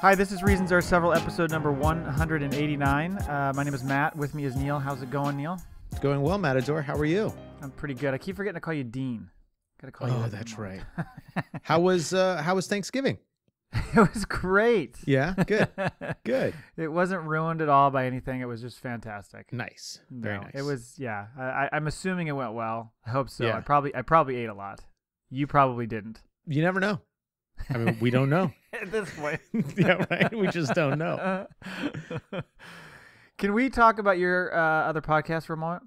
Hi, this is Reasons Are Several, episode number 189. Uh, my name is Matt. With me is Neil. How's it going, Neil? It's going well, Matador. How are you? I'm pretty good. I keep forgetting to call you Dean. Gotta call you. Oh, that's right. How was uh how was Thanksgiving? it was great. Yeah, good. Good. it wasn't ruined at all by anything. It was just fantastic. Nice. Very nice. It was, yeah. I, I'm assuming it went well. I hope so. Yeah. I probably, I probably ate a lot. You probably didn't. You never know. I mean, we don't know. At this point. yeah, right. We just don't know. Can we talk about your uh, other podcast for a moment?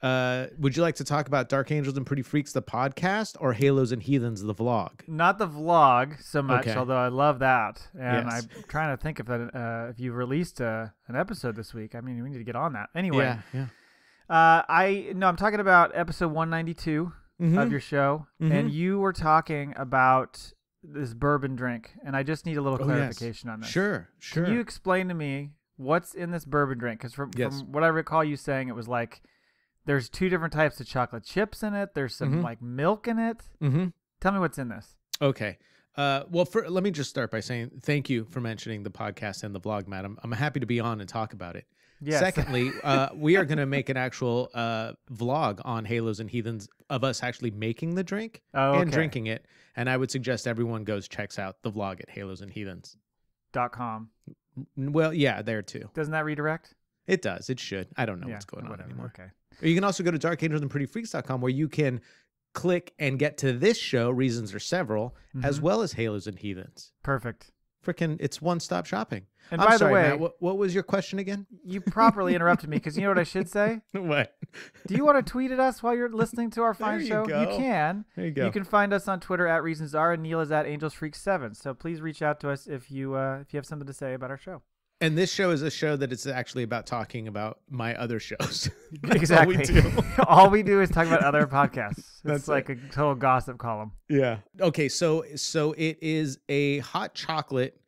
Uh, would you like to talk about Dark Angels and Pretty Freaks the podcast or Halos and Heathens the vlog? Not the vlog so much, Okay. although I love that. And Yes. I'm trying to think if that, uh, if you released uh, an episode this week. I mean, we need to get on that. Anyway, Yeah, yeah. uh, I no, I'm talking about episode 192 of Mhm. your show, Mhm. and you were talking about this bourbon drink, and I just need a little Oh, yes. clarification on this. Sure, sure. Can you explain to me what's in this bourbon drink? Because from, Yes. from what I recall you saying, it was like there's two different types of chocolate chips in it. There's some Mhm. like milk in it. mm-hmm. Tell me what's in this. Okay. Uh, well, for, let me just start by saying thank you for mentioning the podcast and the vlog, madam. I'm happy to be on and talk about it. Yes. Secondly, uh, we are going to make an actual uh, vlog on Halos and Heathens of us actually making the drink oh, and drinking it. And I would suggest everyone goes checks out the vlog at Halos and Heathens. dot com. Well, yeah, there too. Doesn't that redirect? It does. It should. I don't know yeah, what's going on anymore. Okay. Or you can also go to darkangelsandprettyfreaks.com where you can click and get to this show, Reasons Are Several, as Mhm. well as Halos and Heathens. Perfect. Freaking, it's one stop shopping. And I'm by sorry, the way, Matt, what, what was your question again? you properly interrupted me because you know what I should say. what? Do you want to tweet at us while you're listening to our fine you show? go. can. There you go. You can find us on Twitter at Reasons Are, and Neil is at Angels Freak Seven. So please reach out to us if you uh, if you have something to say about our show. And this show is a show that it's actually about talking about my other shows. Exactly. All we do. All we do is talk about other podcasts. It's That's like a total gossip column. yeah. Okay, so so it is a hot chocolate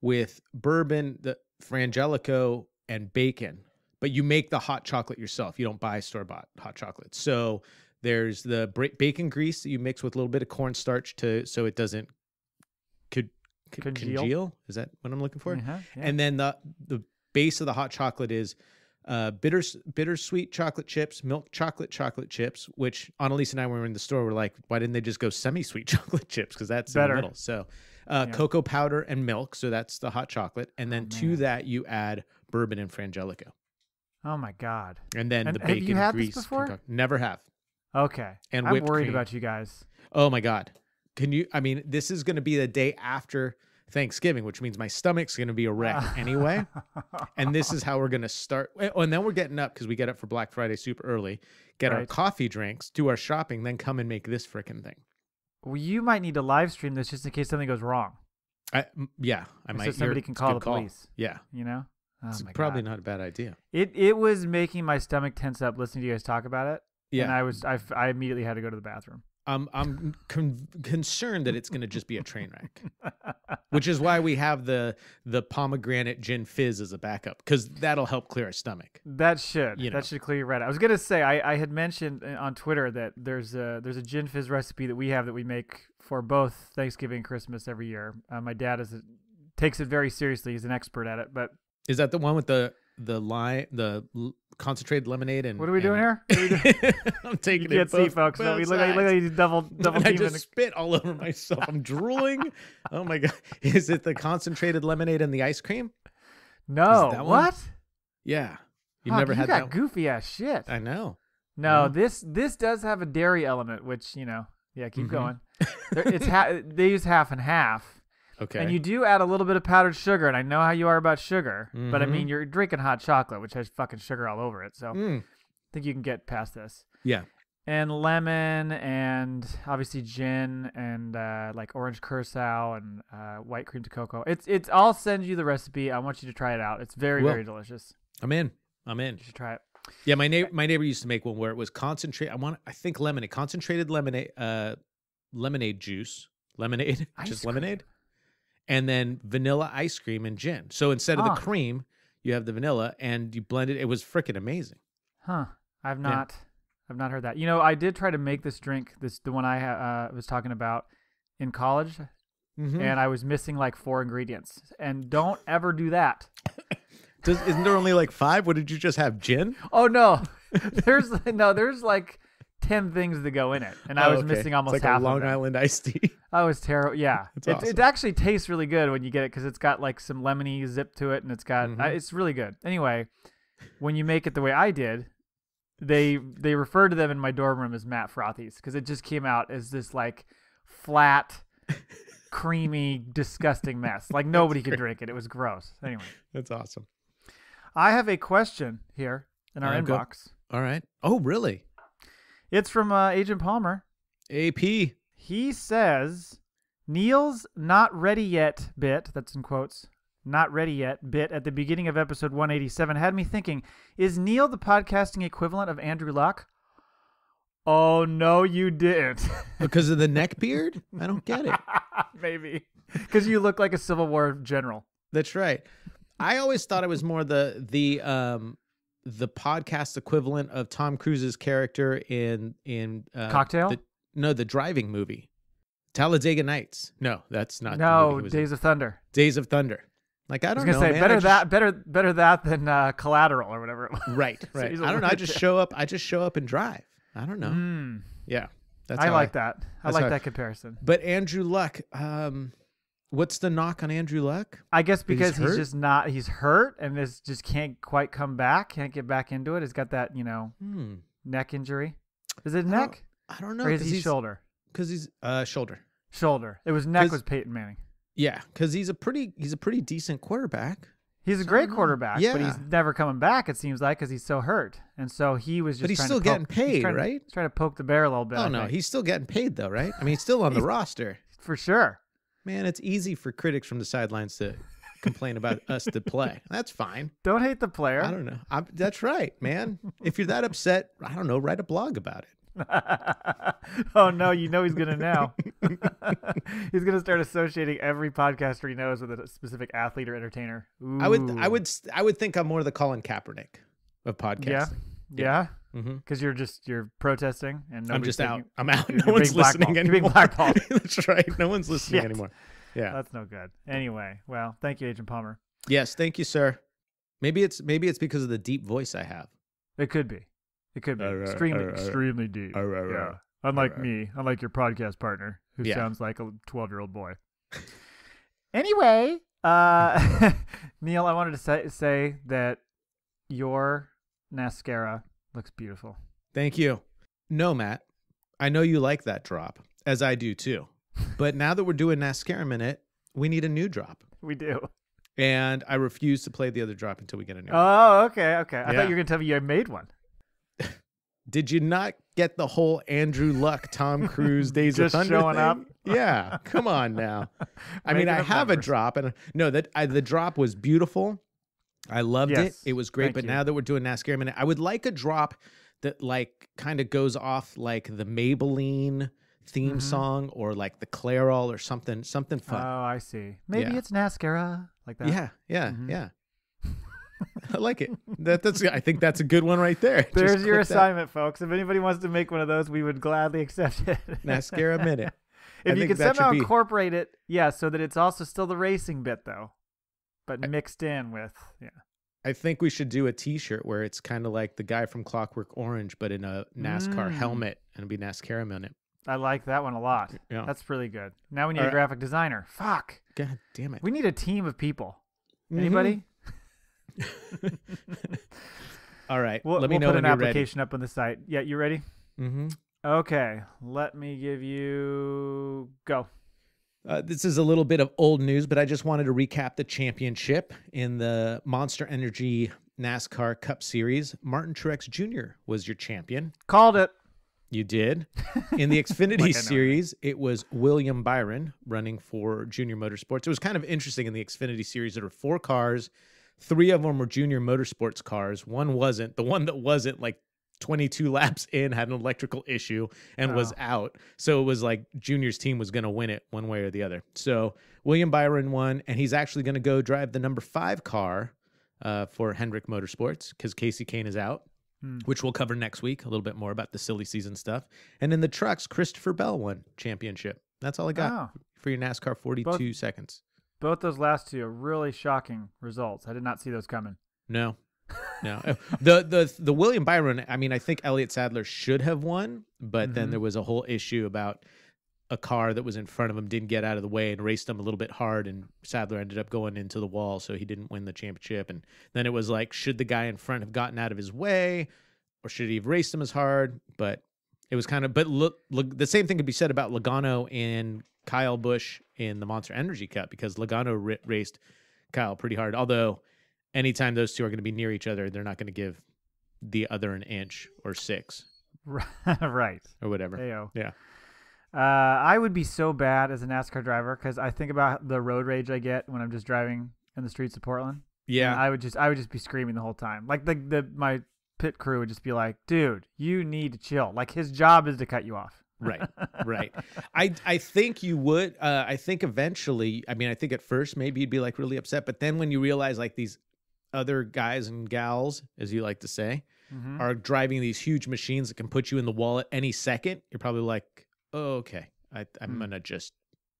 with bourbon, the frangelico, and bacon. But you make the hot chocolate yourself. You don't buy store bought hot chocolate. So there's the bacon grease that you mix with a little bit of cornstarch to so it doesn't could, could Congeal? congeal. Is that what I'm looking for? Uh-huh, yeah. And then the the base of the hot chocolate is uh, bitter bittersweet chocolate chips, milk chocolate chocolate chips. Which Annalise and I when we were in the store were like, why didn't they just go semi sweet chocolate chips? Because that's in Better. the middle. So uh, Yeah. cocoa powder and milk. So that's the hot chocolate. And then Oh, to that you add bourbon and frangelico, oh my god. and then And the have you bacon had this grease. before? concoct- Never have. Okay. And I'm worried cream. about you guys. Oh my god. Can you? I mean, this is going to be the day after Thanksgiving, which means my stomach's going to be a wreck anyway. and this is how we're going to start. Oh, and then we're getting up because we get up for Black Friday super early, get our coffee drinks, do our shopping, then come and make this freaking thing. Well, you might need to live stream this just in case something goes wrong. I, yeah, I So might. somebody can call the police. Yeah, You know. Oh it's probably God. not a bad idea. It it was making my stomach tense up listening to you guys talk about it. Yeah, And I was I, I immediately had to go to the bathroom. I'm I'm con- concerned that it's going to just be a train wreck, which is why we have the the pomegranate gin fizz as a backup because that'll help clear our stomach. That should You know. that should clear your right. I was gonna say I, I had mentioned uh, on Twitter that there's a there's a gin fizz recipe that we have that we make for both Thanksgiving and Christmas every year. Uh, my dad is a, takes it very seriously. He's an expert at it. But Is that the one with the the lime, the concentrated lemonade, and what are we doing here? What we doing? I'm you taking it. can't see, both- folks. But we look like, look like double double And I just spit all over myself. I'm drooling. Oh my god! Is it the concentrated lemonade and the ice cream? no, that one? what? Yeah, you've Fuck, never you had got that. goofy ass shit. I know. No, Yeah. this this does have a dairy element, which you know, yeah, keep Mhm. going. It's ha- they use half and half, Okay. and you do add a little bit of powdered sugar. And I know how you are about sugar, but I Mhm. mean, you're drinking hot chocolate, which has fucking sugar all over it. So I Mm, think you can get past this. yeah. And lemon, and obviously gin, and uh, like orange curacao, and uh, white crème de cacao. It's it's. I'll send you the recipe. I want you to try it out. It's very Will. very delicious. I'm in. I'm in. You should try it. Yeah, my neighbor, my neighbor used to make one where it was concentrate. I want, I think lemonade, concentrated lemonade, uh, lemonade juice, lemonade, just cream. And then vanilla ice cream and gin. So instead of the cream, you have the vanilla, and you blend it. It was freaking amazing. Huh. I've Yeah. not I've not heard that. You know, I did try to make this drink, this the one I uh, was talking about in college. Mhm. and I was missing like four ingredients. And don't ever do that. Does, isn't there only like five? What did you just have? Gin? Oh no, there's no, there's like ten things that go in it, and I Oh, was okay. missing almost it's like half a Long. Island iced tea. I was terrible. Yeah, it, awesome. it actually tastes really good when you get it because it's got like some lemony zip to it, and it's got Mhm. uh, it's really good. Anyway, when you make it the way I did, they they refer to them in my dorm room as Matt Frothies because it just came out as this like flat, creamy, disgusting mess. Like nobody could drink it. It was gross. Anyway, That's awesome. I have a question here in our Uh, go- inbox. All right. Oh, really? It's from uh, Agent Palmer. AP. He says Neil's not ready yet bit, that's in quotes, not ready yet bit at the beginning of episode 187 had me thinking, is Neil the podcasting equivalent of Andrew Luck? Oh, no, you didn't. Because of the neck beard? I don't get it. Maybe. Because you look like a Civil War general. That's right. I always thought it was more the the um the podcast equivalent of Tom Cruise's character in in uh, Cocktail? the- no, the driving movie, Talladega Nights. No, that's not. no, Days in. of Thunder. Days of Thunder. Like I I was don't gonna know, say man. better I just- that, better, better that than uh, Collateral or whatever it was. Right, So right. a I don't know. I just show up. I just show up and drive. I don't know. Mm, Yeah, that's I like that. I like that comparison. But Andrew Luck, um, what's the knock on Andrew Luck? I guess because he's, hurt? just not he's hurt and this just can't quite come back, can't get back into it. He's got that, you know, Hmm. neck injury. Is it don't- neck? I don't know. or is he shoulder? Because he's uh shoulder. Shoulder. It was neck was Peyton Manning. Yeah, because he's a pretty he's a pretty decent quarterback. He's a great don't quarterback, but he's never coming back. It seems like because he's so hurt, and so he was just. But he's still to getting poke, he's paid, trying to- right? he's trying to poke the bear a little bit. oh I no, think. he's still getting paid though, right? I mean, he's still on the roster. for sure. Man, it's easy for critics from the sidelines to complain about us to play. That's fine. Don't hate the player. I don't know. I'm, that's right, man. If you're that upset, I don't know. Write a blog about it. oh no, you know he's gonna now. he's gonna start associating every podcaster he knows with a specific athlete or entertainer. I would, I would, I would think I'm more the Colin Kaepernick of podcasting. Yeah, hmm because you're just you're protesting and I'm just out. I'm out. you're No one's being blackballed. listening You're being anymore. blackballed. That's right. No one's listening anymore. Yeah. That's no good. Anyway, well, thank you, Agent Palmer. yes. Thank you, sir. Maybe it's maybe it's because of the deep voice I have. It could be. It could be Uh, extremely, uh, uh, extremely deep. yeah. Unlike me, unlike your podcast partner, who Yeah. sounds like a twelve-year-old boy. anyway, uh, Neil, I wanted to say say that your mascara looks beautiful. Thank you. No, Matt. I know you like that drop, as I do too. But now that we're doing NASCAR minute, we need a new drop. We do. And I refuse to play the other drop until we get a new. one. Oh, okay, okay. I Yeah. thought you were gonna tell me you made one. Did you not get the whole Andrew Luck, Tom Cruise, Days Just of Thunder showing thing? up? Yeah, come on now. I mean, I up have a drop, and no, that I, the drop was beautiful. I loved Yes, it. It was great. thank But you. now that we're doing NASCAR minute, I would like a drop that like kind of goes off like the Maybelline theme Mhm. song or like the Clairol or something, something fun. Oh. I see. Maybe Yeah. it's mascara like that. yeah, yeah, Mhm. yeah. I like it. That, that's. I think that's a good one right there. There's your click that. assignment, folks. If anybody wants to make one of those, we would gladly accept it. NASCAR minute. I if you think could somehow be- incorporate it, yeah, so that it's also still the racing bit though, but mixed in with yeah. I think we should do a T-shirt where it's kind of like the guy from Clockwork Orange, but in a NASCAR Mm. helmet, and it'd be NASCAR in it. I like that one a lot. Yeah. That's really good. Now we need a Alright. graphic designer. Fuck. God damn it. We need a team of people. Mhm. Anybody? All right. We'll, Let me we'll know put an you're ready. application up on the site. Yeah, you ready? Mm-hmm. Okay. Let me give you go. Uh, this is a little bit of old news, but I just wanted to recap the championship in the Monster Energy NASCAR Cup Series. Martin Truex Jr. was your champion. Called it. You did. In the Xfinity Like Series, it was William Byron running for Junior Motorsports. It was kind of interesting in the Xfinity Series. There were four cars. Three of them were Junior Motorsports cars. One wasn't. The one that wasn't, like 22 laps in, had an electrical issue and was Oh. out. So it was like Junior's team was going to win it one way or the other. So William Byron won, and he's actually going to go drive the number five car uh, for Hendrick Motorsports because Kasey Kahne is out Hmm. which we'll cover next week. A little bit more about the silly season stuff. And in the trucks, Christopher Bell won championship. That's all I got. Oh, for your NASCAR 42 seconds. Both those last two are really shocking results. I did not see those coming. No, no. Uh, the the the William Byron. I mean, I think Elliott Sadler should have won, but then Mhm. there was a whole issue about a car that was in front of him didn't get out of the way and raced him a little bit hard, and Sadler ended up going into the wall, so he didn't win the championship. And then it was like, should the guy in front have gotten out of his way, or should he have raced him as hard? But it was kind of. But look, look the same thing could be said about Logano and Kyle Busch in the Monster Energy Cup because Logano ri raced Kyle pretty hard. Although, anytime those two are going to be near each other, they're not going to give the other an inch or six right. or whatever. Ayo. Yeah. Uh, I would be so bad as a NASCAR driver because I think about the road rage I get when I'm just driving in the streets of Portland. And Yeah, I would just I would just be screaming the whole time. Like the the my pit crew would just be like, "Dude, you need to chill." Like his job is to cut you off. right, right. I I think you would. Uh, I think eventually. I mean, I think at first maybe you'd be like really upset, but then when you realize like these other guys and gals, as you like to say, Mhm. are driving these huge machines that can put you in the wall at any second, you're probably like, oh, okay, I, I'm Hmm. gonna just,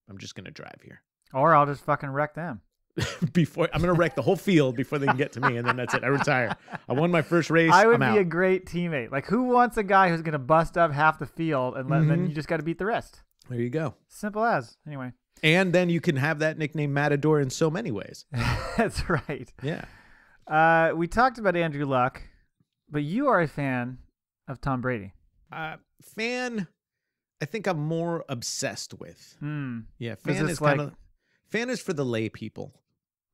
I'm just gonna drive here. Or I'll just fucking wreck them. before I'm gonna wreck the whole field before they can get to me, and then that's it. I retire. I won my first race. I would be a great teammate. Like who wants a guy who's gonna bust up half the field and let, then Mhm. you just got to beat the rest? there you go. Simple as. Anyway, And then you can have that nickname Matador in so many ways. that's right. Yeah. Uh, we talked about Andrew Luck, but you are a fan of Tom Brady. Uh, fan, I think I'm more obsessed with. Hmm. Yeah, fan is kind like- of fan is for the lay people.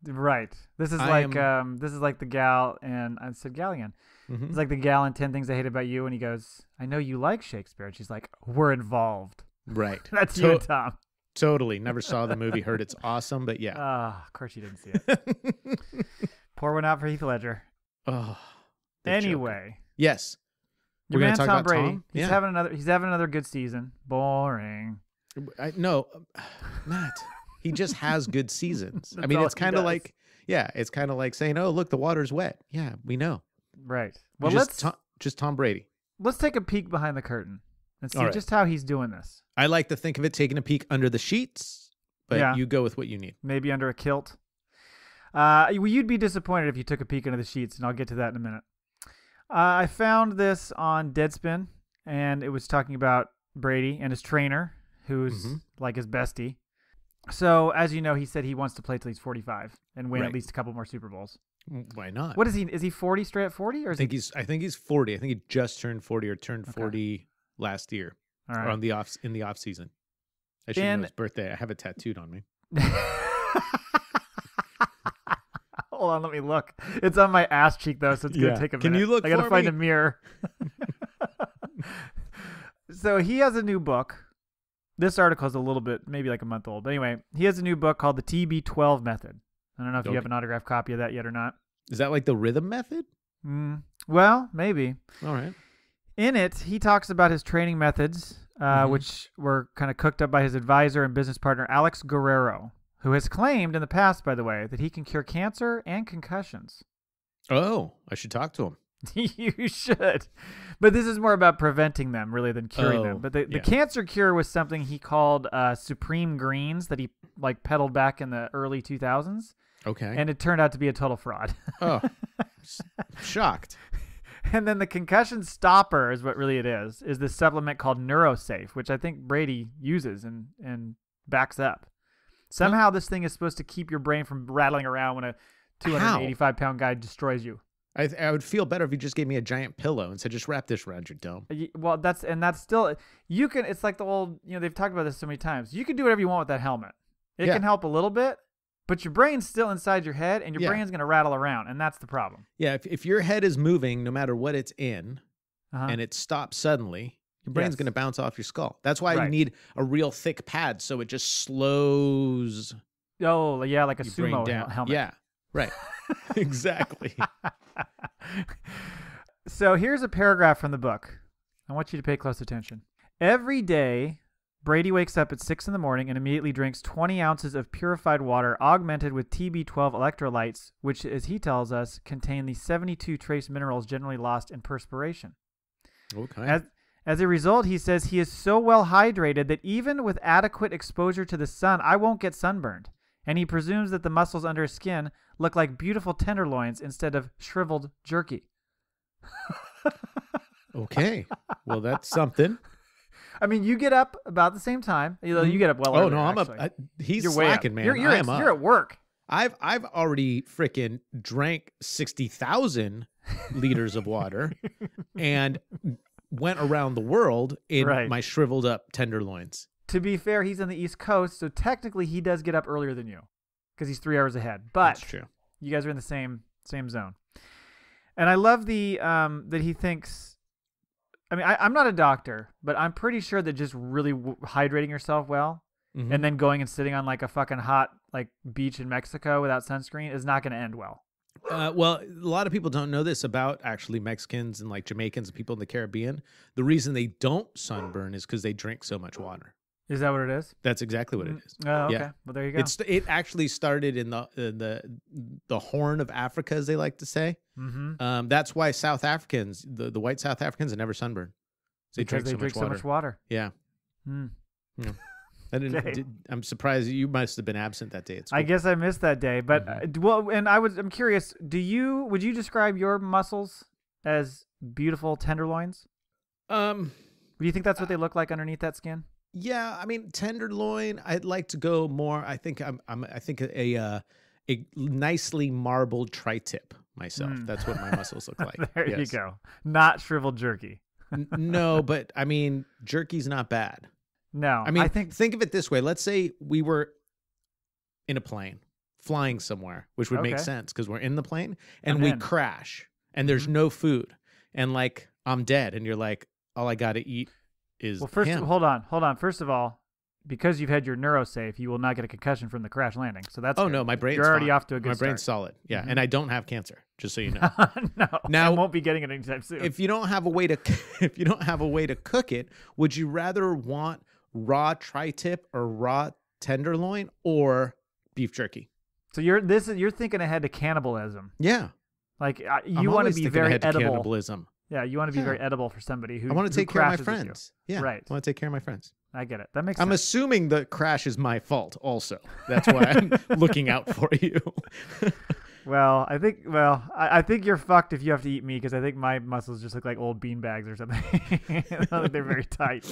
Right. This is I like am- um this is like the gal and I said gal again. Mhm. It's like the gal and Ten Things I Hate About You, and he goes, "I know you like Shakespeare." And she's like, "We're involved." Right. That's To- you and Tom. Totally. Never saw the movie. Heard it's awesome, but yeah. Ah, of course you didn't see it. Pour one out for Heath Ledger. oh. Anyway, Yes. your We're gonna man talk Tom about Brady. Tom? He's Yeah. having another. He's having another good season. Boring. Uh, I, no, uh, Matt. He just has good seasons. I mean, it's kind of like, yeah, it's kind of like saying, "Oh, look, the water's wet." Yeah, we know. Right. Well, just let's Tom, just Tom Brady. let's take a peek behind the curtain and see right. just how he's doing this. I like to think of it taking a peek under the sheets, but Yeah. you go with what you need. maybe under a kilt. Uh, well, you'd be disappointed if you took a peek under the sheets, and I'll get to that in a minute. Uh, I found this on Deadspin, and it was talking about Brady and his trainer, who's Mhm. like his bestie. So, as you know, he said he wants to play till he's 45 and win Right. at least a couple more Super Bowls. Mm, Why not? What is he? Is he 40 straight at 40, or I is think he? he's. I think he's forty. I think he just turned forty or turned Okay. forty last year, All or right. on the off in the off season. I should And- know his birthday. I have it tattooed on me. Hold on, let me look. It's on my ass cheek though, so it's gonna take a minute. Can you look I gotta find me? a mirror. so he has a new book. This article is a little bit, maybe like a month old. But anyway, he has a new book called the TB12 Method. I don't know if you have an autographed copy of that yet or not. Is that like the rhythm method? Mm, well, maybe. All right. In it, he talks about his training methods, uh, Mhm. which were kind of cooked up by his advisor and business partner, Alex Guerrero, who has claimed in the past, by the way, that he can cure cancer and concussions. Oh, I should talk to him. you should. But this is more about preventing them really than curing Oh, them. But the, the cancer cure was something he called uh, Supreme Greens that he like peddled back in the early 2000s. Okay. And it turned out to be a total fraud. oh, shocked. and then the concussion stopper is what really it is, is this supplement called Neurosafe, which I think Brady uses and, and backs up. Somehow this thing is supposed to keep your brain from rattling around when a 285 pound guy destroys you. I, th- I would feel better if you just gave me a giant pillow and said, just wrap this around your dome. Well, that's and that's still you can. It's like the old you know they've talked about this so many times. You can do whatever you want with that helmet. It Yeah. can help a little bit, but your brain's still inside your head, and your Yeah. brain's gonna rattle around, and that's the problem. Yeah, if, if your head is moving, no matter what it's in, Uh-huh. and it stops suddenly, your brain's Yes. going to bounce off your skull. That's why you need a real thick pad so it just slows oh yeah, like a sumo helmet. Yeah, right. exactly. so here's a paragraph from the book. I want you to pay close attention. Every day, Brady wakes up at 6 in the morning and immediately drinks 20 ounces of purified water augmented with TB12 electrolytes, which, as he tells us, contain the 72 trace minerals generally lost in perspiration. Okay. As, As a result, he says he is so well hydrated that even with adequate exposure to the sun, I won't get sunburned. And he presumes that the muscles under his skin look like beautiful tenderloins instead of shriveled jerky. Okay. Well, that's something. I mean, you get up about the same time. You, know, you mm-hmm. get up well. oh earlier, no, I'm actually. up. I, he's You're way up. slacking, man. You're, you're, at, you're at work. I've I've already freaking drank sixty thousand liters of water, and went around the world in Right. my shriveled up tenderloins. To be fair, he's on the East Coast, so technically he does get up earlier than you because he's three hours ahead. But That's true. you guys are in the same same zone. And I love the um that he thinks. I mean, I, I'm not a doctor, but I'm pretty sure that just really w- hydrating yourself well Mhm. and then going and sitting on like a fucking hot like beach in Mexico without sunscreen is not going to end well. Uh, well, a lot of people don't know this about actually Mexicans and like Jamaicans and people in the Caribbean. The reason they don't sunburn is because they drink so much water. Is that what it is? That's exactly what it is. Oh, okay. Yeah. Well, there you go. It's it actually started in the uh, the the Horn of Africa, as they like to say. mm-hmm. Um, that's why South Africans, the, the white South Africans, never sunburn. They because drink, they so, drink much water. so much water. Yeah, Hmm. I didn't. Okay. did- I'm surprised you must have been absent that day. I guess I missed that day, but Mhm. uh, well, and I was I'm curious. Do you would you describe your muscles as beautiful tenderloins? Um. Do you think that's what they look like underneath that skin? Yeah, I mean tenderloin. I'd like to go more. I think I'm. I'm I think a a, uh, a nicely marbled tri-tip myself. Mm. That's what my muscles look like. there Yes. you go. Not shriveled jerky. No, but I mean jerky's not bad. No, I mean, I think think of it this way. Let's say we were in a plane flying somewhere, which would make sense because we're in the plane and I'm we in. crash and there's Mhm. no food and like I'm dead and you're like, all I got to eat is well. First, ham. hold on, hold on. First of all, because you've had your neurosafe, you will not get a concussion from the crash landing. So that's oh good. no, my brain's You're already fine. off to a good start. My brain's start. solid. Yeah, Mhm. and I don't have cancer, just so you know. no, Now- I won't be getting it anytime soon. if you don't have a way to if you don't have a way to cook it, would you rather want raw tri-tip or raw tenderloin or beef jerky? so you're this is you're thinking ahead to cannibalism. Yeah, Like uh, you want to be very edible. cannibalism. Yeah, you want to be Yeah. very edible for somebody who I want to take care of my friends. Yeah, Right. I want to take care of my friends. I get it. That makes I'm sense. assuming the crash is my fault. Also, that's why I'm looking out for you. Well, I think well, I, I think you're fucked if you have to eat me because I think my muscles just look like old bean bags or something. I don't think they're very tight.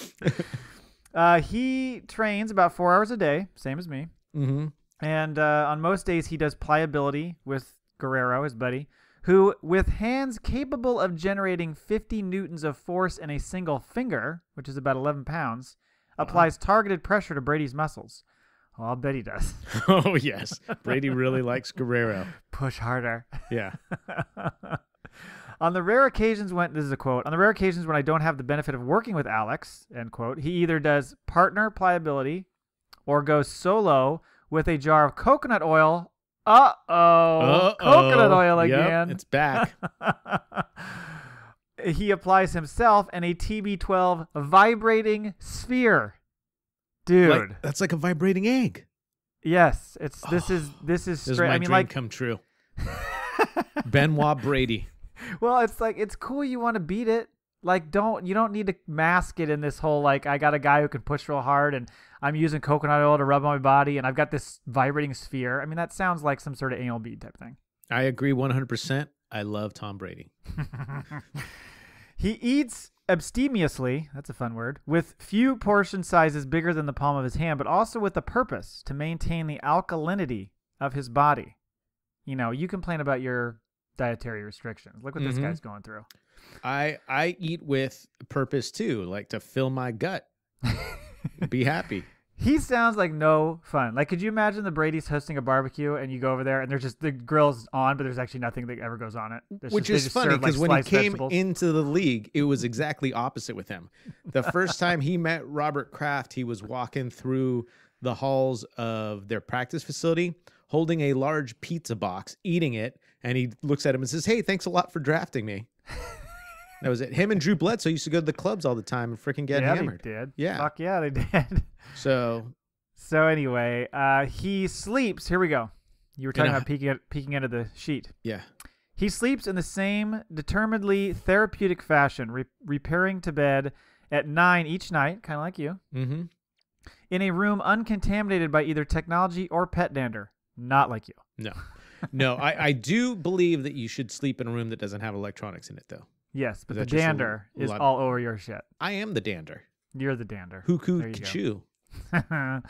Uh, he trains about four hours a day, same as me, mm-hmm. and uh, on most days he does pliability with Guerrero, his buddy, who, with hands capable of generating 50 newtons of force in a single finger, which is about 11 pounds, applies targeted pressure to Brady's muscles. Well, I'll bet he does. Oh yes, Brady really likes Guerrero. Push harder. Yeah. on the rare occasions when this is a quote on the rare occasions when i don't have the benefit of working with alex end quote he either does partner pliability or goes solo with a jar of coconut oil uh-oh coconut Uh-oh. oil Yep, again it's back. he applies himself and a tb12 vibrating sphere dude Like, that's like a vibrating egg. yes it's this is this is This is my i mean dream like come true. Benoit Brady. Well, it's like it's cool you want to beat it. Like don't you don't need to mask it in this whole like I got a guy who can push real hard and I'm using coconut oil to rub on my body and I've got this vibrating sphere. I mean that sounds like some sort of anal bead type thing. I agree 100%. I love Tom Brady. he eats abstemiously, that's a fun word, with few portion sizes bigger than the palm of his hand, but also with a purpose to maintain the alkalinity of his body. You know, you complain about your dietary restrictions. Look what this Mhm. guy's going through. I I eat with purpose too, like to fill my gut. Be happy. He sounds like no fun. Like, could you imagine the Brady's hosting a barbecue and you go over there and there's just the grill's on, but there's actually nothing that ever goes on it. There's Which just- is just funny serve, like, because when he came vegetables. into the league, it was exactly opposite with him. The first time he met Robert Kraft, he was walking through the halls of their practice facility holding a large pizza box, eating it, and he looks at him and says, Hey, thanks a lot for drafting me. that was it. Him and Drew Bledsoe used to go to the clubs all the time and freaking get yeah, hammered. they did. Yeah. Fuck yeah, they did. So so anyway, uh, he sleeps. Here we go. You were talking about peeking at, peeking into the sheet. yeah. He sleeps in the same determinedly therapeutic fashion, re- repairing to bed at nine each night, kind of like you, Mm-hmm. in a room uncontaminated by either technology or pet dander, not like you. No, no. I, I do believe that you should sleep in a room that doesn't have electronics in it, though. Yes, but the dander is lot- all over your shit. I am the dander. You're the dander. Huku. Kachu.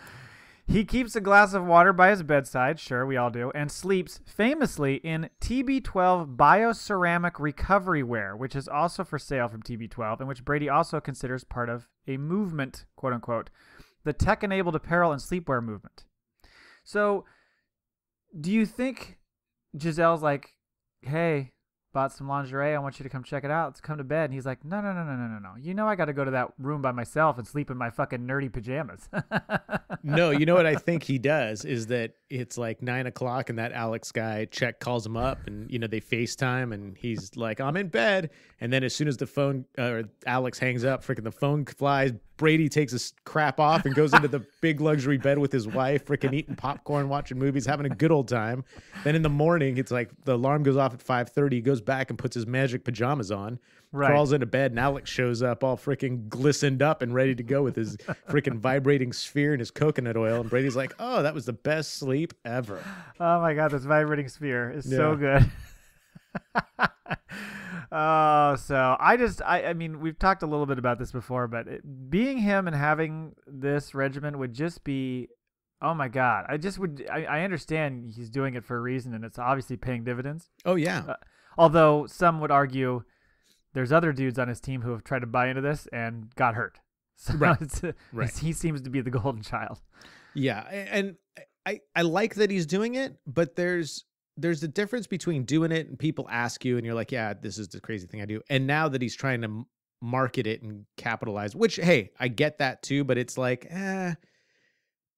he keeps a glass of water by his bedside, sure, we all do, and sleeps famously in TB12 bioceramic recovery wear, which is also for sale from TB12, and which Brady also considers part of a movement, quote unquote, the tech enabled apparel and sleepwear movement. So, do you think Gisele's like, hey, bought some lingerie. I want you to come check it out. Let's come to bed. And he's like, no, no, no, no, no, no, no. You know I got to go to that room by myself and sleep in my fucking nerdy pajamas. no, you know what I think he does is that it's like nine o'clock and that Alex guy check calls him up and you know they FaceTime and he's like, I'm in bed. And then as soon as the phone uh, or Alex hangs up, freaking the phone flies. Brady takes his crap off and goes into the big luxury bed with his wife, freaking eating popcorn, watching movies, having a good old time. Then in the morning, it's like the alarm goes off at 5:30. He goes back and puts his magic pajamas on, Right. crawls into bed, and Alex shows up all freaking glistened up and ready to go with his freaking vibrating sphere and his coconut oil. And Brady's like, "Oh, that was the best sleep ever." oh my god, this vibrating sphere is Yeah. so good. oh, so I just, I, I mean, we've talked a little bit about this before, but it, being him and having this regimen would just be, oh my god, I just would, I, I understand he's doing it for a reason, and it's obviously paying dividends. Oh yeah, Uh, Although some would argue there's other dudes on his team who have tried to buy into this and got hurt. So Right. it's, Right. it's- he seems to be the golden child. Yeah, and I I like that he's doing it, but there's there's a difference between doing it and people ask you and you're like, yeah, this is the crazy thing I do, and now that he's trying to market it and capitalize, which hey, I get that too, but it's like, eh,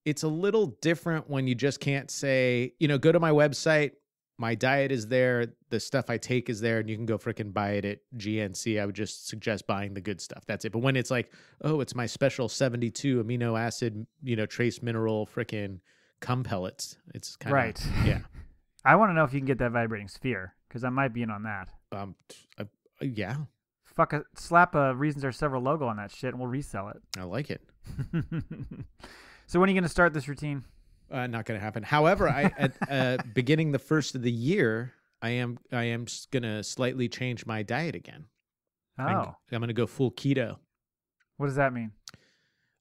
it's a little different when you just can't say, you know, go to my website. My diet is there. The stuff I take is there, and you can go frickin' buy it at GNC. I would just suggest buying the good stuff. That's it. But when it's like, oh, it's my special 72 amino acid, you know, trace mineral frickin' cum pellets, it's kind of Right. Yeah. I want to know if you can get that vibrating sphere because I might be in on that. Um. uh, uh, yeah, Fuck a slap a reasons are several logo on that shit and we'll resell it. I like it. so when are you gonna start this routine? Uh, not going to happen. However, I at uh, beginning the first of the year, I am I am s- gonna slightly change my diet again. Oh, I'm, I'm gonna go full keto. what does that mean?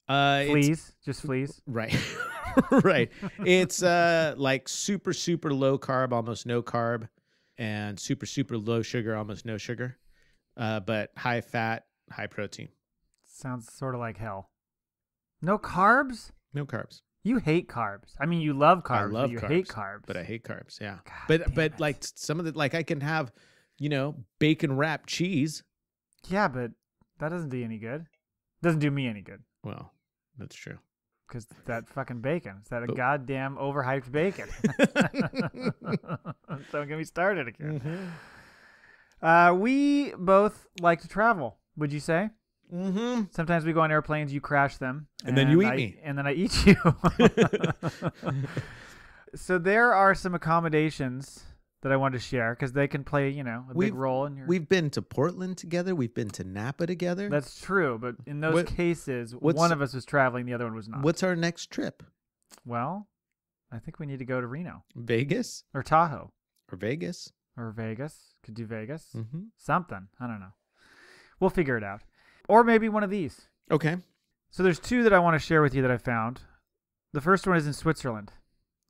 Uh, Fleas, just fleas. Right. right. It's uh like super super low carb, almost no carb, and super super low sugar, almost no sugar. Uh but high fat, high protein. Sounds sort of like hell. No carbs? No carbs. You hate carbs. I mean, you love carbs. I love but you carbs, hate carbs. But I hate carbs, yeah. God but but it. like some of the like I can have, you know, bacon wrapped cheese. yeah, but that doesn't do you any good. Doesn't do me any good Well, that's true. because that fucking bacon. It's that Oh. goddamn overhyped bacon. Don't get me started again. mm-hmm. Uh, we both like to travel. Would you say? Mm-hmm. Sometimes we go on airplanes. You crash them, And then you eat I- me. and then I eat you. so there are some accommodations that I wanted to share because they can play, you know, a We've- big role in your. We've been to Portland together. We've been to Napa together. That's true, but in those What- cases, one of us was traveling, the other one was not. What's our next trip? Well, I think we need to go to Reno Vegas or Tahoe or Vegas? or Vegas. Could do Vegas. Mm-hmm. Something. I don't know. We'll figure it out. Or maybe one of these. Okay. So there's two that I want to share with you that I found. The first one is in Switzerland.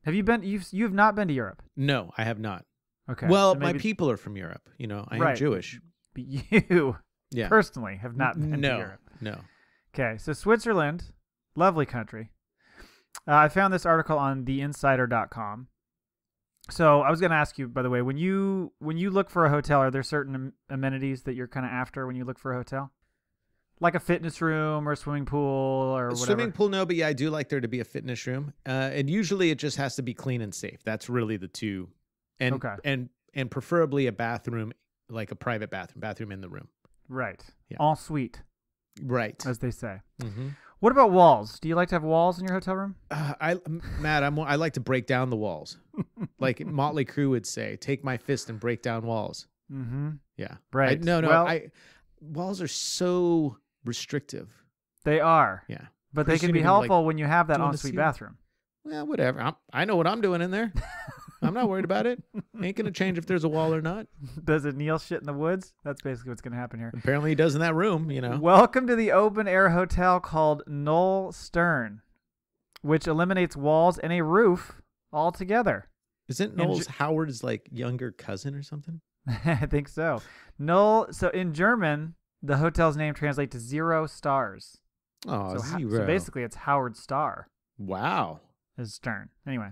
Have you been? You've you've not been to Europe. No, I have not. Okay. well, so my people are from Europe. You know, I am Jewish. but you Yeah. personally have not been no, to Europe. no. Okay, so Switzerland, lovely country. Uh, I found this article on theinsider.com. So I was going to ask you, by the way, when you when you look for a hotel, are there certain am- amenities that you're kind of after when you look for a hotel, like a fitness room or a swimming pool or A whatever? swimming pool, no, but yeah, I do like there to be a fitness room. Uh, and usually it just has to be clean and safe. That's really the two. And Okay. and and preferably a bathroom, like a private bathroom, bathroom in the room. Right. Yeah. En suite, Right. as they say. Mm-hmm. What about walls? Do you like to have walls in your hotel room? Uh, I, Matt, I'm I like to break down the walls, like Motley Crue would say, "Take my fist and break down walls." Mm-hmm. Yeah. I- Right. no, no. Well- I walls are so restrictive. They are, Yeah. but Pretty they can be gonna be, like, helpful when you have that ensuite bathroom. Well, whatever. I'm, I know what I'm doing in there. I'm not worried about it. Ain't gonna change if there's a wall or not. Does it kneel shit in the woods? That's basically what's going to happen here. Apparently, he does in that room. You know. Welcome to the open air hotel called Null Stern, which eliminates walls and a roof altogether. Isn't Knowles Howard's like younger cousin or something? I think so. Knoll. So in German, the hotel's name translates to zero stars. Oh, so, zero. so basically, it's Howard Star. wow. is Stern. Anyway,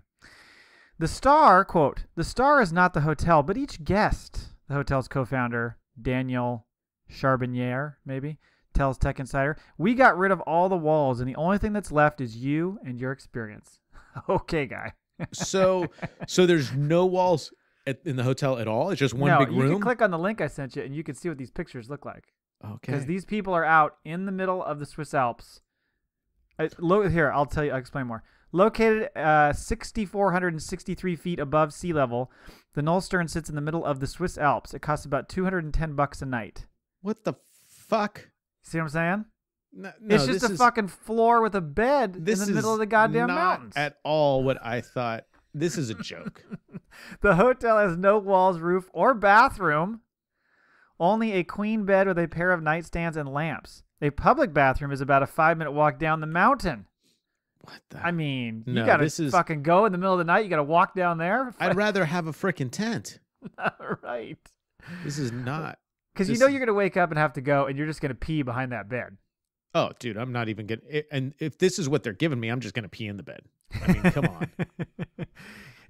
the star quote: "The star is not the hotel, but each guest." The hotel's co-founder Daniel Charbonnier, maybe, tells Tech Insider, "We got rid of all the walls, and the only thing that's left is you and your experience." okay, guy. So, so there's no walls at, in the hotel at all. It's just one no, big you room. can click on the link I sent you, and you can see what these pictures look like. Okay. Because these people are out in the middle of the Swiss Alps. I, lo- here, I'll tell you. I'll explain more. Located uh, 6,463 feet above sea level, the Nullstern sits in the middle of the Swiss Alps. It costs about 210 bucks a night. what the fuck? See what I'm saying? No, no, it's just a is- fucking floor with a bed in the middle of the goddamn not mountains. At all, what I thought. This is a joke. The hotel has no walls, roof, or bathroom. Only a queen bed with a pair of nightstands and lamps. A public bathroom is about a five minute walk down the mountain. what the? I mean, you gotta this is- fucking go in the middle of the night. You gotta walk down there. I'd rather have a freaking tent. right. This is not. Because you know you're gonna wake up and have to go, and you're just gonna pee behind that bed. Oh, dude, I'm not even gonna. And if this is what they're giving me, I'm just gonna pee in the bed. I mean, come on.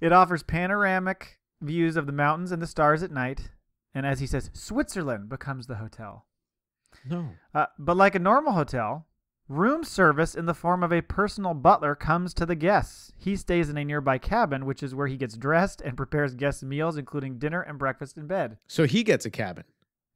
it offers panoramic views of the mountains and the stars at night, and as he says, Switzerland becomes the hotel. No. Uh, but like a normal hotel, room service in the form of a personal butler comes to the guests. He stays in a nearby cabin, which is where he gets dressed and prepares guests meals, including dinner and breakfast in bed. So he gets a cabin.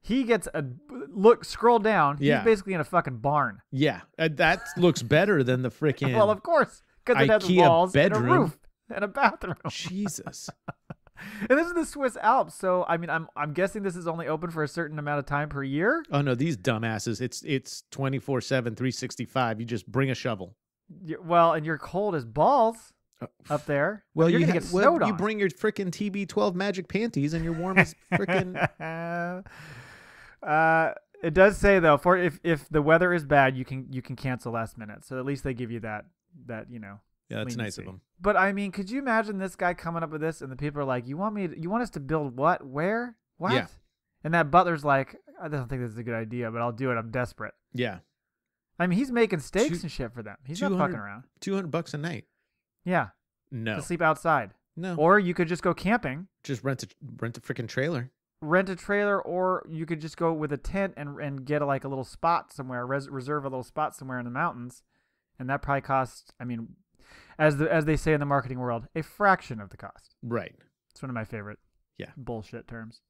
He gets a look. Scroll down. Yeah. He's basically in a fucking barn. Yeah, uh, that looks better than the freaking. Well, of course, because it has walls and a bedroom. roof and a bathroom. Jesus. And this is the Swiss Alps, so I mean, I'm I'm guessing this is only open for a certain amount of time per year. Oh no, these dumbasses. It's it's 24/7 365. You just bring a shovel. Well, and you're cold as balls Uh, up there. Well, you're you gonna ha- get well, snowed you bring your freaking TB12 magic panties and you're warm as freaking uh, it does say though, for if if the weather is bad, you can you can cancel last minute. So at least they give you that that you know. Yeah, that's nice of them. But I mean, could you imagine this guy coming up with this, and the people are like, "You want me? To, you want us to build what? Where? What?" Yeah. And that butler's like, "I don't think this is a good idea, but I'll do it. I'm desperate." Yeah. I mean, he's making steaks Two- and shit for them. He's not fucking around. 200 bucks a night. Yeah, No. to sleep outside, No. or you could just go camping, just rent a rent a freaking trailer. rent a trailer, or you could just go with a tent and and get like a little spot somewhere, res- reserve a little spot somewhere in the mountains, and that probably costs. I mean, as the as they say in the marketing world, a fraction of the cost. Right. It's one of my favorite Yeah. bullshit terms.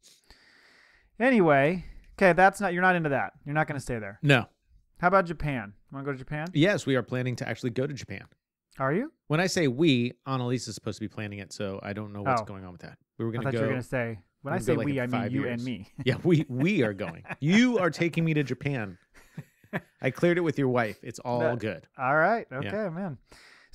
Anyway, okay, that's not you're not into that. You're not going to stay there. No. How about Japan? Want to go to Japan? Yes, we are planning to actually go to Japan. Are you? When I say we, Annalise is supposed to be planning it, so I don't know what's Oh. going on with that. We were I going thought to you were going to say when I say like, we, I mean you years. and me. yeah, we we are going. You are taking me to Japan. I cleared it with your wife. It's all That- good. All right. Okay, man.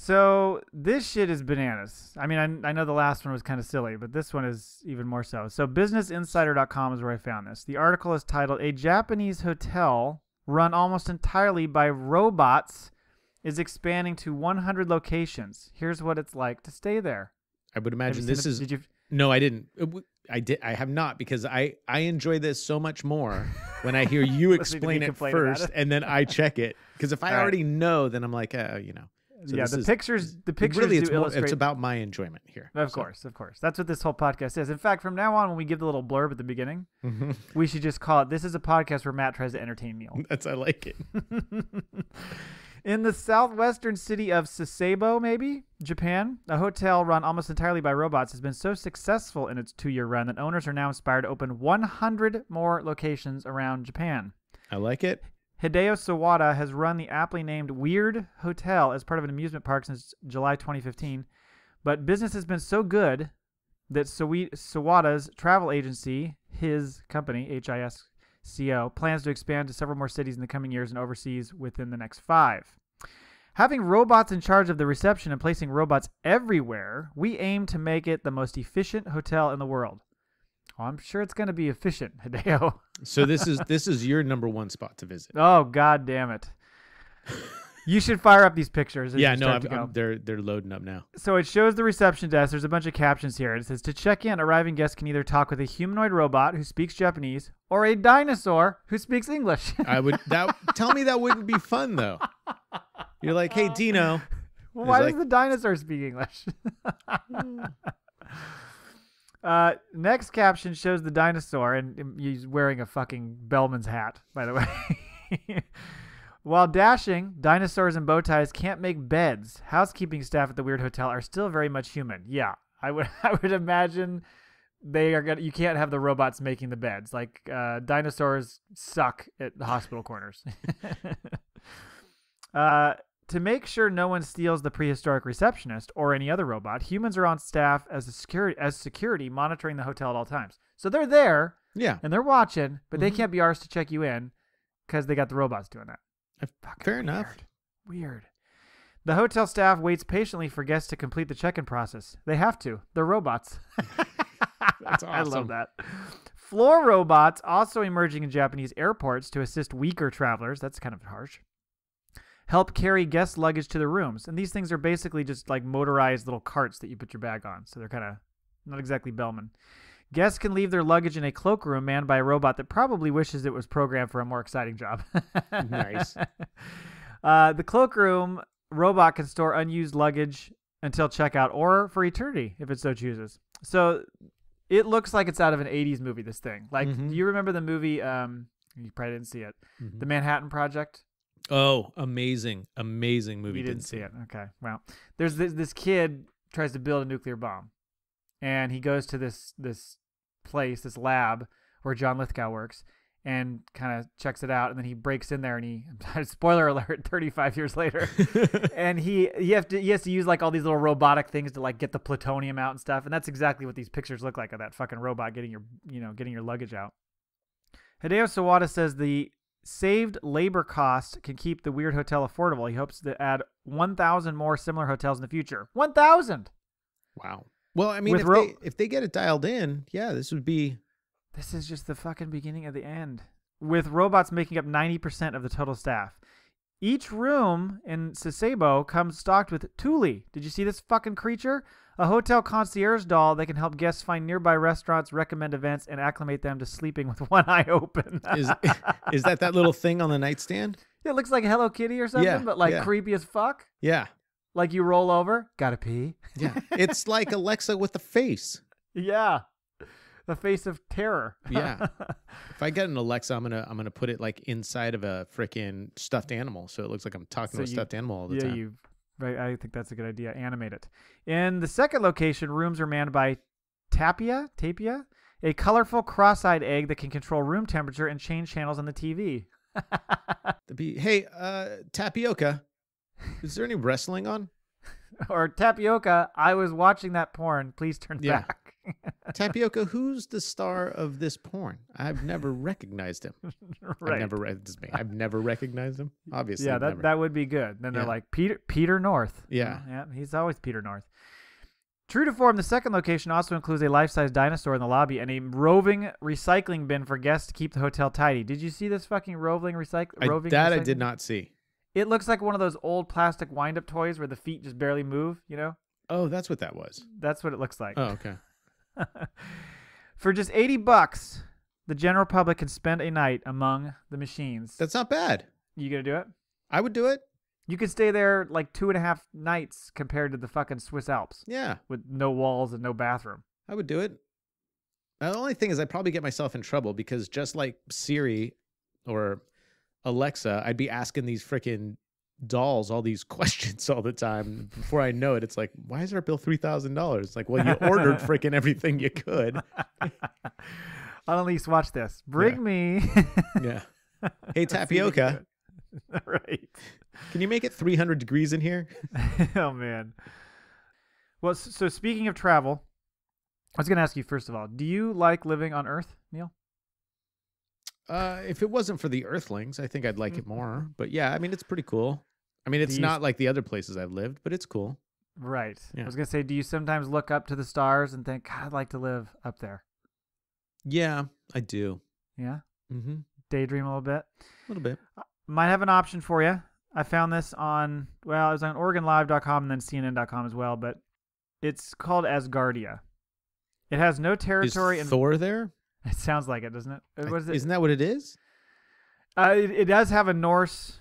So this shit is bananas. I mean, I, I know the last one was kind of silly, but this one is even more so. So businessinsider.com is where I found this. The article is titled "A Japanese Hotel Run Almost Entirely by Robots is Expanding to 100 Locations. Here's what it's like to stay there." I would imagine this is Did you? no, I didn't. I did. I have not because I I enjoy this so much more when I hear you Listening to me explain it first it. and then I check it. Because if I All right. already know, then I'm like, uh, you know. So yeah, the is- pictures. The pictures really, do it's more, illustrate. it's about my enjoyment here. Of So- course, of course. That's what this whole podcast is. In fact, from now on, when we give the little blurb at the beginning, Mhm. we should just call it "This is a podcast where Matt tries to entertain Neil." That's I like it. In the southwestern city of Sasebo, maybe Japan, a hotel run almost entirely by robots has been so successful in its two-year run that owners are now inspired to open 100 more locations around Japan. I like it. Hideo Sawada has run the aptly named Weird Hotel as part of an amusement park since July 2015, but business has been so good that Sawada's travel agency, his company, HISCO, plans to expand to several more cities in the coming years and overseas within the next five. Having robots in charge of the reception and placing robots everywhere, we aim to make it the most efficient hotel in the world. Oh, I'm sure it's going to be efficient, Hideo. So this is this is your number one spot to visit. Oh, god damn it. You should fire up these pictures. as yeah, no, I'm. I'm- they're they're loading up now. So it shows the reception desk. There's a bunch of captions here. It says to check in, arriving guests can either talk with a humanoid robot who speaks Japanese or a dinosaur who speaks English. I would that tell me that wouldn't be fun though. You're like, hey Dino, Well, Why like- does the dinosaur speak English? Hmm. Uh, next caption shows the dinosaur, and um, he's wearing a fucking bellman's hat, by the way. While dashing, dinosaurs and bow ties can't make beds. Housekeeping staff at the weird hotel are still very much human. Yeah, I would I would imagine they are gonna. You can't have the robots making the beds. Like uh, dinosaurs suck at the hospital corners. uh, to make sure no one steals the prehistoric receptionist or any other robot, humans are on staff as a security as security monitoring the hotel at all times. So they're there yeah, and they're watching, but they Mhm. can't be ours to check you in because they got the robots doing that. Uh, Fucking fair enough. Weird. Weird. The hotel staff waits patiently for guests to complete the check-in process. They have to. They're robots. That's I love that. Floor robots also emerging in Japanese airports to assist weaker travelers. That's kind of harsh. Help carry guest luggage to the rooms. And these things are basically just like motorized little carts that you put your bag on. So they're kind of not exactly Bellman. Guests can leave their luggage in a cloakroom manned by a robot that probably wishes it was programmed for a more exciting job. Nice. Uh, the cloakroom robot can store unused luggage until checkout or for eternity if it so chooses. So it looks like it's out of an 80s movie, this thing. Like, Mhm. do you remember the movie? Um, you probably didn't see it. Mhm. The Manhattan Project? Oh, amazing, amazing movie. you didn't see it. Okay. Well, there's this, this kid tries to build a nuclear bomb, and he goes to this this place, this lab where John Lithgow works, and kind of checks it out, and then he breaks in there, and he spoiler alert, 35 years later, and he he have to he has to use like all these little robotic things to like get the plutonium out and stuff, and that's exactly what these pictures look like of that fucking robot getting your you know getting your luggage out. Hideo Sawada says the saved labor cost can keep the weird hotel affordable. He hopes to add 1,000 more similar hotels in the future. 1,000. Wow. Well, I mean, if ro- they if they get it dialed in, yeah, this would be. This is just the fucking beginning of the end. With robots making up 90% of the total staff. Each room in Sasebo comes stocked with Tuly. Did you see this fucking creature? A hotel concierge doll that can help guests find nearby restaurants, recommend events, and acclimate them to sleeping with one eye open. Is is that that little thing on the nightstand? it looks like Hello Kitty or something, Yeah, but like yeah. creepy as fuck. Yeah, Like you roll over, gotta pee. yeah. it's like Alexa with the face. Yeah. The face of terror. Yeah. If I get an Alexa, I'm gonna I'm gonna put it like inside of a freaking stuffed animal, so it looks like I'm talking So to a you- stuffed animal all the yeah, time. you. Right, I think that's a good idea. Animate it. In the second location, rooms are manned by Tapia, Tapia, a colorful cross-eyed egg that can control room temperature and change channels on the TV. Hey, uh, tapioca. Is there any wrestling on? or tapioca, I was watching that porn. Please turn Yeah. back. Tapioca, who's the star of this porn? I've never recognized him. right. I've never re- me. I've never recognized him. Obviously, yeah, that never. that would be good. Then they're like Peter Peter North. Yeah. yeah, he's always Peter North. True to form, the second location also includes a life-size dinosaur in the lobby and a roving recycling bin for guests to keep the hotel tidy. Did you see this fucking roving recycle? I, roving that I did not see. It looks like one of those old plastic wind-up toys where the feet just barely move. You know, Oh, that's what that was. that's what it looks like. Oh, okay. For just eighty bucks, the general public can spend a night among the machines. That's not bad. you gonna do it? I would do it. You could stay there like two and a half nights compared to the fucking Swiss Alps Yeah, with no walls and no bathroom. I would do it. The only thing is, I'd probably get myself in trouble because just like Siri or Alexa, I'd be asking these freaking dolls all these questions all the time. Before I know it, it's like, why is our bill three thousand dollars? Like, well, you ordered freaking everything you could. I'll at least watch this. Bring me. Yeah. Hey, See if we can tapioca, right. can you make it three hundred degrees in here? oh man. Well, so speaking of travel, I was going to ask you first of all, do you like living on Earth, Neil? Uh, if it wasn't for the Earthlings, I think I'd like it more. But yeah, I mean, it's pretty cool. I mean, it's not like the other places I've lived, but it's cool. Right. Yeah. I was gonna say, do you sometimes look up to the stars and think, God, I'd like to live up there? Yeah, I do. Yeah. Mm-hmm. Daydream a little bit. A little bit. Might have an option for you. I found this on well, it was on OregonLive.com and then CNN.com as well, but it's called Asgardia. It has no Is territory and Thor there? it sounds like it, doesn't it? What is it? Isn't that what it is? Uh, it, it does have a Norse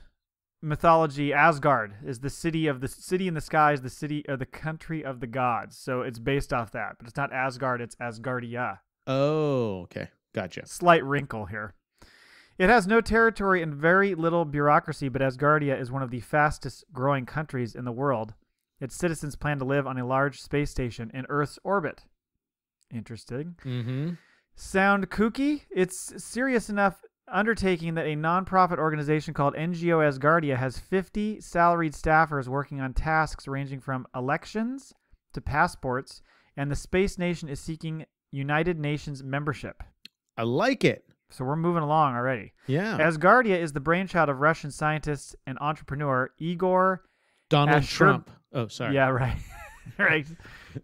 mythology. Asgard is the city of the city in the skies, the city or the country of the gods. So it's based off that, but it's not Asgard. It's Asgardia. Oh, okay. Gotcha. Slight wrinkle here. It has no territory and very little bureaucracy, but Asgardia is one of the fastest growing countries in the world. Its citizens plan to live on a large space station in Earth's orbit. Interesting. Mm-hmm. Sound kooky? It's serious enough undertaking that a nonprofit organization called NGO Asgardia has 50 salaried staffers working on tasks ranging from elections to passports, and the Space Nation is seeking United Nations membership. I like it. So we're moving along already. Yeah. Asgardia is the brainchild of Russian scientist and entrepreneur Igor. Donald Ashur- Trump. Oh, sorry. Yeah, right. right.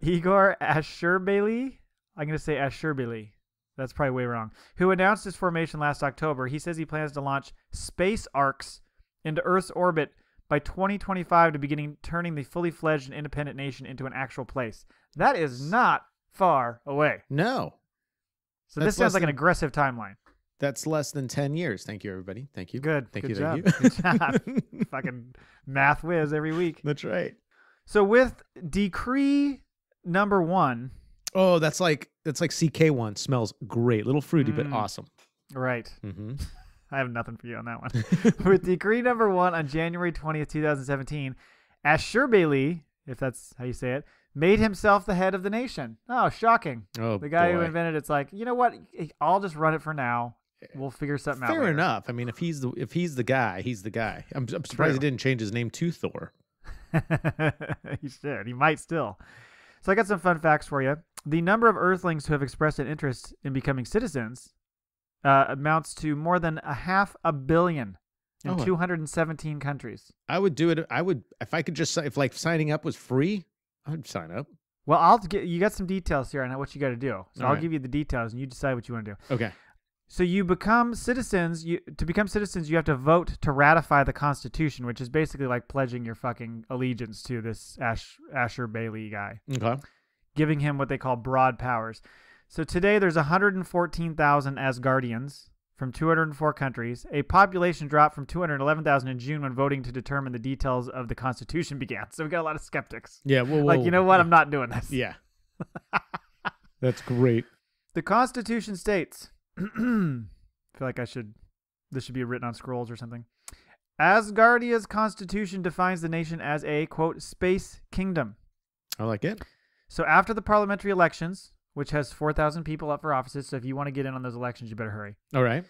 Igor Ashurbeyli. I'm going to say Ashurbeli. That's probably way wrong. Who announced his formation last October. He says he plans to launch space arcs into Earth's orbit by 2025 to beginning turning the fully fledged and independent nation into an actual place. That is not far away. No, So That's this sounds like an aggressive timeline. that's less than 10 years. Thank you, everybody. Thank you. Good. Thank good you. job. Thank you. Good job. Fucking math whiz every week. That's right. So with decree number one, Oh, that's like that's like CK1. Smells great. Little fruity, but Mm. awesome. right. Mm-hmm. I have nothing for you on that one. with decree number one on January 20th, 2017, Ashurbanipal, if that's how you say it, made himself the head of the nation. Oh, shocking. oh, The guy who invented it's like, you know what? I'll just run it for now. We'll figure something out. Fair enough. I mean, if he's the if he's the guy, he's the guy. I'm, I'm surprised he didn't change his name to Thor. he should. He might still. So I got some fun facts for you. The number of Earthlings who have expressed an interest in becoming citizens uh, amounts to more than a half a billion in Oh. 217 countries. I would do it. I would if I could just if like signing up was free, I'd sign up. Well, I'll get you got some details here on what you got to do. So All I'll right. give you the details, and you decide what you want to do. Okay. So you become citizens. You to become citizens, you have to vote to ratify the Constitution, which is basically like pledging your fucking allegiance to this Ash Asher Bailey guy. Okay. giving him what they call broad powers. So today there's 114,000 Asgardians from 204 countries. A population drop from 211,000 in June when voting to determine the details of the Constitution began. So we got a lot of skeptics. Yeah. Like, you know what? I'm not doing this. Yeah. That's great. The Constitution states, feel like I should, this should be written on scrolls or something. Asgardia's constitution defines the nation as a, quote, space kingdom. I like it. So after the parliamentary elections, which has 4,000 people up for offices, so if you want to get in on those elections, you better hurry. All right.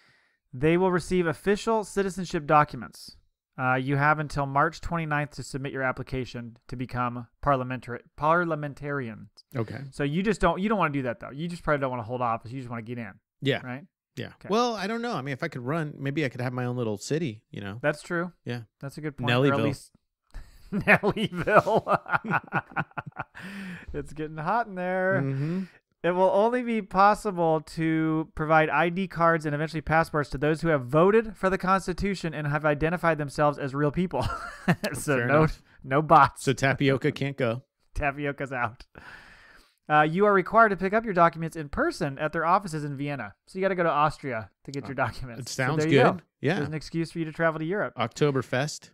They will receive official citizenship documents. Uh, you have until March 29th to submit your application to become parliamentary parliamentarian. Okay. So you just don't you don't want to do that though. You just probably don't want to hold office. You just want to get in, Yeah. right? Yeah. Okay. Well, I don't know. I mean, if I could run, maybe I could have my own little city. You know. That's true. Yeah. That's a good point. Or at Nellyville. least Nellyville. it's getting hot in there. Mm-hmm. It will only be possible to provide ID cards and eventually passports to those who have voted for the Constitution and have identified themselves as real people. so Fair no, enough. no bots. So tapioca can't go. Tapioca's out. Uh, you are required to pick up your documents in person at their offices in Vienna. So you got to go to Austria to get your documents. It sounds there good. go. Yeah. There's an excuse for you to travel to Europe. Oktoberfest.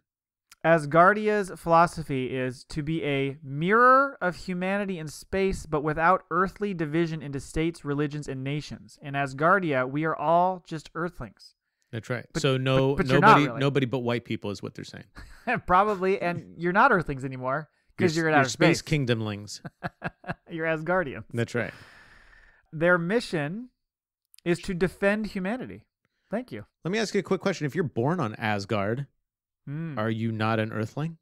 Asgardia's philosophy is to be a mirror of humanity in space, but without earthly division into states, religions, and nations. In Asgardia, we are all just earthlings. That's right. But- so no, but- but nobody, really. nobody but white people is what they're saying. Probably, and you're not earthlings anymore because you're, in you're outer space space. kingdomlings. you're Asgardians. That's right. Their mission is to defend humanity. Thank you. Let me ask you a quick question. If you're born on Asgard, Mm. are you not an Earthling?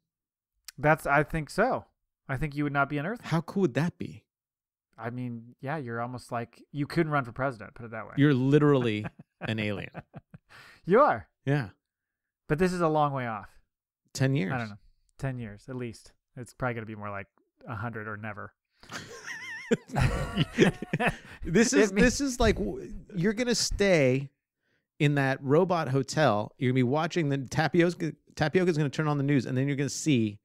That's. I think so. I think you would not be an Earthling. How cool would that be? I mean, yeah, you're almost like you couldn't run for president. Put it that way. You're literally an alien. You are, Yeah, but this is a long way off. ten years. I don't know, ten years at least. It's probably gonna be more like a hundred or never. this is this is like you're gonna stay in that robot hotel. You're gonna be watching the tapioca. Tapioca's gonna turn on the news, and then you're gonna see,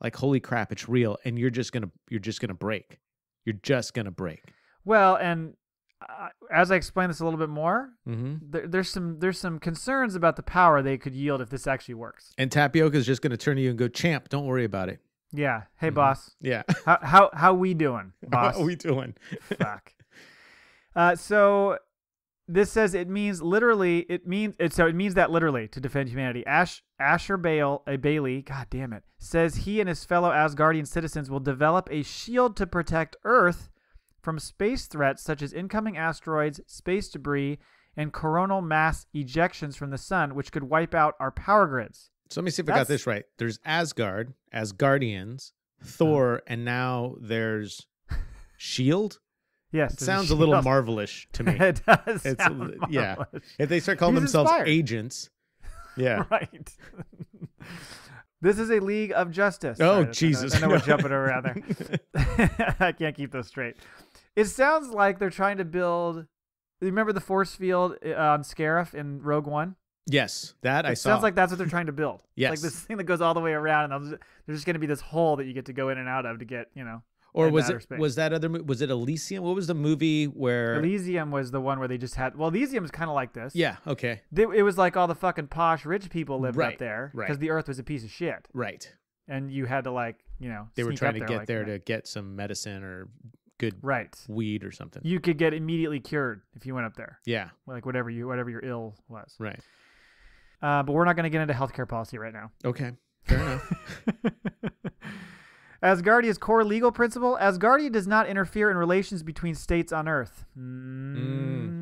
like, holy crap, it's real, and you're just gonna you're just gonna break. You're just gonna break. Well, and uh, as I explain this a little bit more, Mm-hmm. there, there's some there's some concerns about the power they could yield if this actually works. And Tapioca's just gonna turn to you and go, "Champ, don't worry about it." Yeah. Hey, Mhm. boss. Yeah. How how how we doing, boss? How are we doing? Fuck. Uh, so this says it means literally. It means it. So it means that literally to defend humanity. Ash Asher Bale, a Bailey, God damn it, says he and his fellow Asgardian citizens will develop a shield to protect Earth from space threats such as incoming asteroids, space debris, and coronal mass ejections from the sun, which could wipe out our power grids. So let me see if I got this right. There's Asgard, Asgardians, Thor, and now there's Shield. Yes, It sounds a little marvelish to me. it does. It's- yeah. if they start calling He's themselves inspired. agents, yeah. Right. this is a league of justice. Oh, Sorry, I know- Jesus. I know, we're jumping around there. I can't keep those straight. It sounds like they're trying to build. Remember the force field uh, on Scarif in Rogue One? Yes, that I It saw. sounds like that's what they're trying to build. It's like this thing that goes all the way around, and just- there's just going to be this hole that you get to go in and out of to get, you know. or was it space. was that other was it Elysium? What was the movie where? Elysium was the one where they just had. Well, Elysium's kind of like this. yeah. Okay. They, it was like all the fucking posh rich people lived Right, up there right. because the Earth was a piece of shit, Right. and you had to like, you know, They were trying to get like, there you know. to get some medicine or good Right. weed or something. You could get immediately cured if you went up there, yeah. like whatever you whatever your ill was. Right. Uh, but we're not going to get into healthcare policy right now. Okay. Fair enough. Asgardia's core legal principle: Asgardia does not interfere in relations between states on Earth. Mm,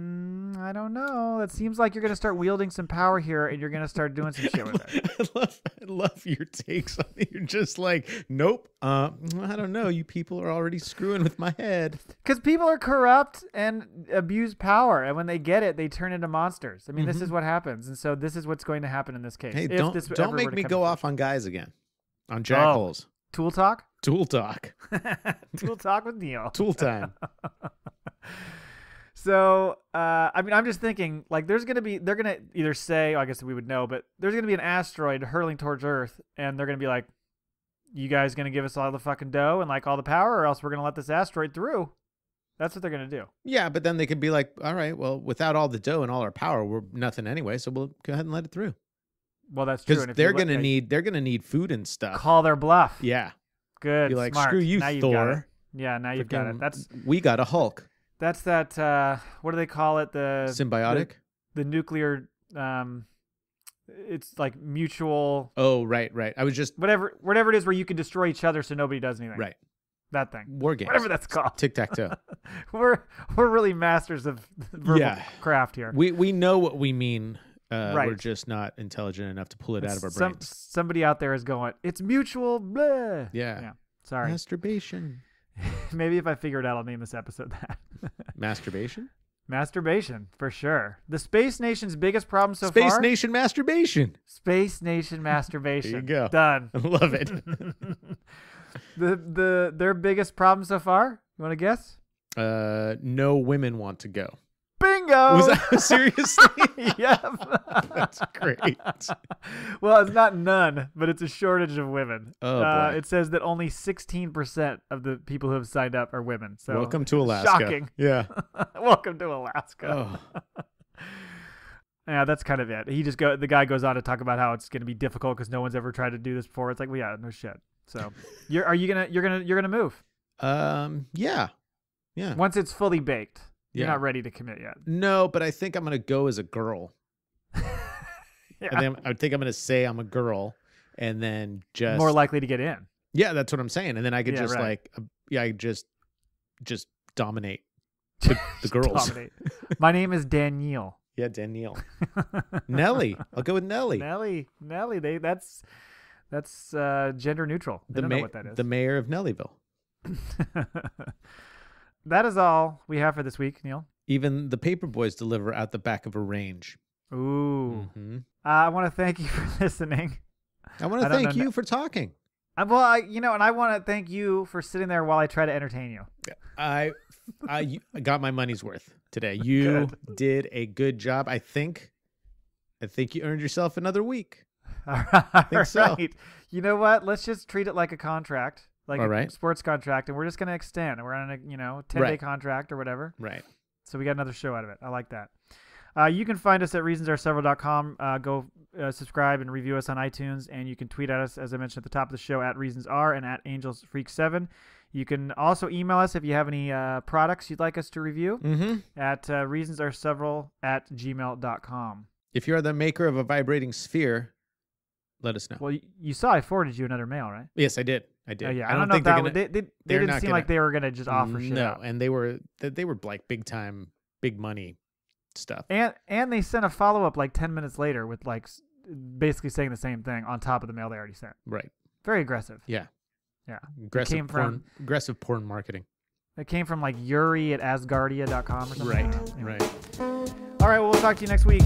I don't know. That seems like you're going to start wielding some power here, and you're going to start doing some shit with it. I love, I love your takes on it. You're just like, nope. Uh, I don't know. You people are already screwing with my head. Because people are corrupt and abuse power, and when they get it, they turn into monsters. I mean, this is what happens, and so this is what's going to happen in this case. Mm-hmm. Hey, if don't this don't make me go off on guys again. On jackholes. Tool talk. Tool talk. Tool talk with Neil. Tool time. So, uh, I mean, I'm just thinking, like, there's gonna be, they're gonna either say, I guess we would know, but there's gonna be an asteroid hurling towards Earth, and they're gonna be like, "You guys gonna give us all the fucking dough and like all the power, or else we're gonna let this asteroid through." That's what they're gonna do. yeah, but then they could be like, all right, well, without all the dough and all our power, we're nothing anyway. So we'll go ahead and let it through Well, that's true. because and if you they're gonna need they're gonna need food and stuff. call their bluff. yeah, Good. be like, smart. screw you, now you've got it. Thor. Yeah, now you've got it. That's we got a Hulk that's that. Uh, what do they call it? The symbiotic. the nuclear. Um, it's like mutual. oh, right, right. I was just Whatever, whatever it is, where you can destroy each other so nobody does anything. right. That thing. War games. Whatever that's called. Tic tac toe. we're we're really masters of verbal Yeah. craft here. we we know what we mean. Uh, We're just not intelligent enough to pull it out of our Some, brains. somebody out there is going, it's mutual. Blah. Yeah. Yeah. Sorry. Masturbation. Maybe if I figure it out, I'll name this episode that. Masturbation. Masturbation, for sure. The Space Nation's biggest problem so Space far. Space Nation masturbation. Space Nation masturbation. You go. Done. I love it. the the their biggest problem so far. You want to guess? uh, no women want to go. Was that seriously? yep. That's great. well, it's not none, but it's a shortage of women. Oh, uh, boy. it says that only 16% of the people who have signed up are women. So Welcome to Alaska. Shocking. Yeah. Welcome to Alaska. Oh, Yeah, that's kind of it. He just go. The guy goes on to talk about how it's going to be difficult because no one's ever tried to do this before. It's like, well, yeah, no shit. So, you're are you gonna you're gonna you're gonna move um, yeah, yeah. once it's fully baked. You're Yeah. not ready to commit yet. No, but I think I'm gonna go as a girl. Yeah. And then I think I'm gonna say I'm a girl, and then just More likely to get in. yeah, that's what I'm saying. And then I could Yeah, just right. like, uh, yeah, I just just dominate the, the girls. Dominate. My name is Danielle. Yeah, Danielle, Nelly. I'll go with Nelly. Nelly, Nelly. They that's that's uh, gender neutral. They the don't know ma- what that is. the mayor of Nellyville. That is all we have for this week, Neil. Even the paper boys deliver out the back of a range. Ooh. hmm Uh, I want to thank you for listening. I want to thank you for talking. Uh, well, I, you know, and I want to thank you for sitting there while I try to entertain you. I, I, I got my money's worth today. You did a good job. I think, I think you earned yourself another week. All right. think so. You know what? Let's just treat it like a contract, like All a right. sports contract, and we're just going to extend. We're on a you know ten day contract or whatever. Right. So we got another show out of it. I like that. Uh, you can find us at reasonsareseveral.com. Uh, go uh, subscribe and review us on iTunes, and you can tweet at us, as I mentioned at the top of the show, at reasonsare and at angelsfreak7. You can also email us if you have any uh, products you'd like us to review Mm-hmm. at uh, reasonsareseveral at gmail.com. If you are the maker of a vibrating sphere, let us know. Well, you saw I forwarded you another mail, right? yes, I did. I did. Uh, yeah, I I don't, don't, know think if they're that gonna. they, they, they didn't seem gonna- like they were going to just offer shit no, and they were they, they were like big time, big money stuff. And and they sent a follow up like ten minutes later with like basically saying the same thing on top of the mail they already sent. Right. Very aggressive. Yeah. Yeah. Aggressive came porn. from- aggressive porn marketing. It came from like Yuri at Asgardia.com or something. Right. Anyway. Right. All right. Well, we'll talk to you next week.